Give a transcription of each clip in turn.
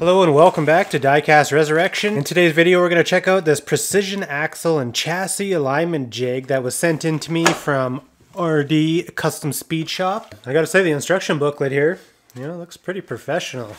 Hello and welcome back to Diecast Resurrection. In today's video we're going to check out this precision axle and chassis alignment jig that was sent in to me from RD Custom Speed Shop. I gotta say the instruction booklet here, you know, looks pretty professional.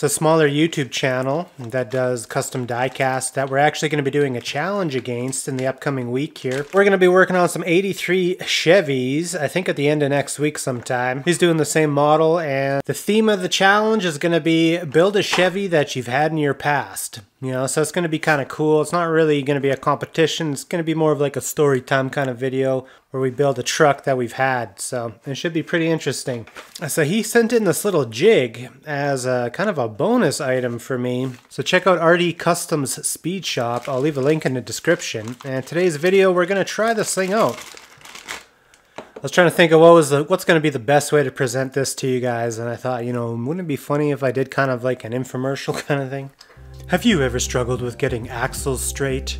It's a smaller YouTube channel that does custom diecast that we're actually going to be doing a challenge against in the upcoming week here. We're going to be working on some 83 Chevys, I think at the end of next week sometime. He's doing the same model and the theme of the challenge is going to be build a Chevy that you've had in your past. You know, so it's going to be kind of cool. It's not really going to be a competition. It's going to be more of like a story time kind of video where we build a truck that we've had. So it should be pretty interesting. So he sent in this little jig as a kind of a bonus item for me. So check out RD Customs Speed Shop. I'll leave a link in the description. And today's video, we're going to try this thing out. I was trying to think of what was the what's going to be the best way to present this to you guys, and I thought, you know, wouldn't it be funny if I did kind of like an infomercial kind of thing? Have you ever struggled with getting axles straight?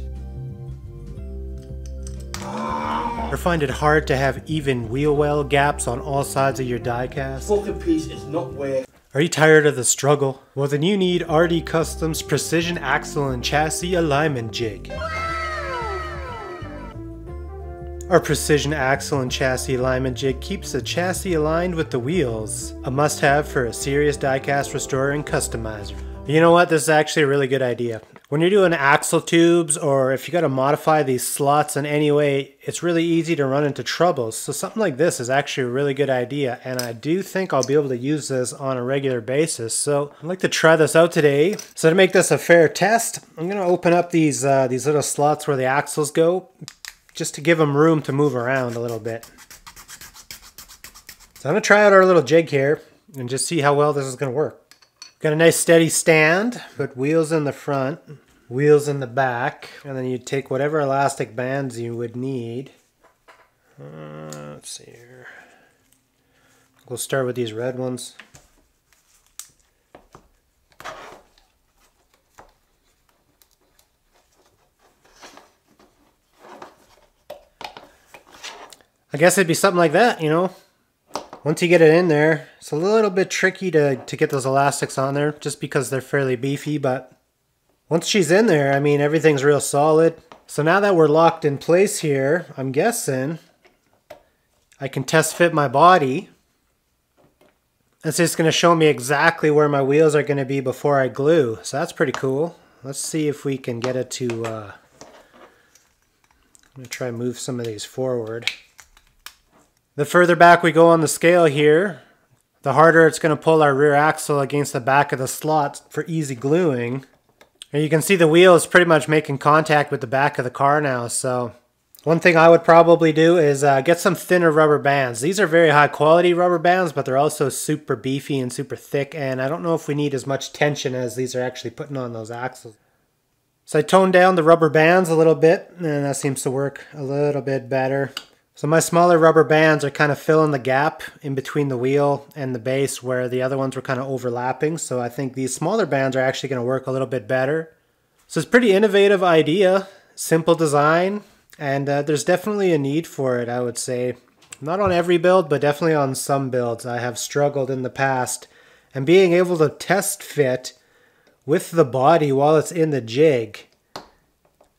Or find it hard to have even wheel well gaps on all sides of your diecast? Fucking piece is not where. Are you tired of the struggle? Well then you need RD Customs Precision Axle and Chassis Alignment Jig. Our precision axle and chassis alignment jig keeps the chassis aligned with the wheels, a must-have for a serious diecast restorer and customizer. You know what? This is actually a really good idea. When you're doing axle tubes or if you got to modify these slots in any way, it's really easy to run into troubles. So something like this is actually a really good idea and I do think I'll be able to use this on a regular basis. So I'd like to try this out today. So to make this a fair test, I'm going to open up these, uh, these little slots where the axles go just to give them room to move around a little bit. So I'm going to try out our little jig here and just see how well this is going to work. Got a nice steady stand, put wheels in the front, wheels in the back, and then you take whatever elastic bands you would need. Uh, let's see here. We'll start with these red ones. I guess it'd be something like that, you know? Once you get it in there, it's a little bit tricky to, to get those elastics on there just because they're fairly beefy, but once she's in there, I mean, everything's real solid. So now that we're locked in place here, I'm guessing I can test fit my body. It's just going to show me exactly where my wheels are going to be before I glue. So that's pretty cool. Let's see if we can get it to... Uh, I'm going to try and move some of these forward. The further back we go on the scale here, the harder it's going to pull our rear axle against the back of the slot for easy gluing. And you can see the wheel is pretty much making contact with the back of the car now. So one thing I would probably do is uh, get some thinner rubber bands. These are very high quality rubber bands, but they're also super beefy and super thick. And I don't know if we need as much tension as these are actually putting on those axles. So I toned down the rubber bands a little bit, and that seems to work a little bit better. So my smaller rubber bands are kind of filling the gap in between the wheel and the base where the other ones were kind of overlapping. So I think these smaller bands are actually going to work a little bit better. So it's pretty innovative idea, simple design, and uh, there's definitely a need for it, I would say. Not on every build, but definitely on some builds. I have struggled in the past. And being able to test fit with the body while it's in the jig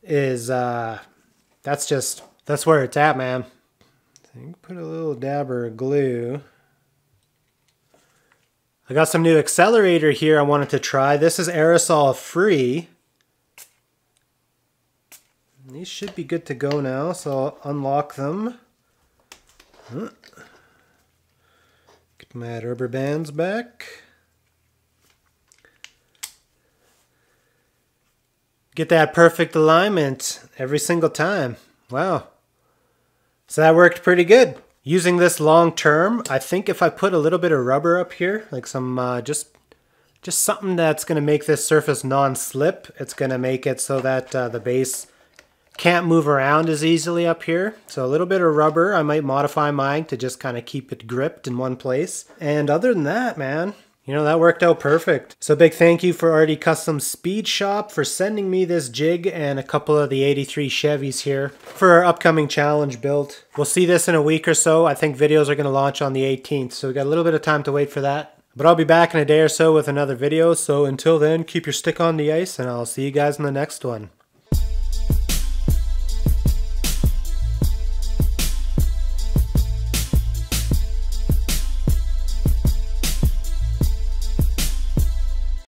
is, uh, that's just, that's where it's at, man think put a little dabber of glue. I got some new accelerator here I wanted to try. This is aerosol free. These should be good to go now, so I'll unlock them. Get my rubber bands back. Get that perfect alignment every single time. Wow. So that worked pretty good. Using this long term, I think if I put a little bit of rubber up here, like some uh, just just something that's going to make this surface non-slip, it's going to make it so that uh, the base can't move around as easily up here. So a little bit of rubber, I might modify mine to just kind of keep it gripped in one place. And other than that, man, you know, that worked out perfect. So big thank you for RD Custom Speed Shop for sending me this jig and a couple of the 83 Chevys here for our upcoming challenge build. We'll see this in a week or so. I think videos are going to launch on the 18th, so we got a little bit of time to wait for that. But I'll be back in a day or so with another video, so until then, keep your stick on the ice, and I'll see you guys in the next one.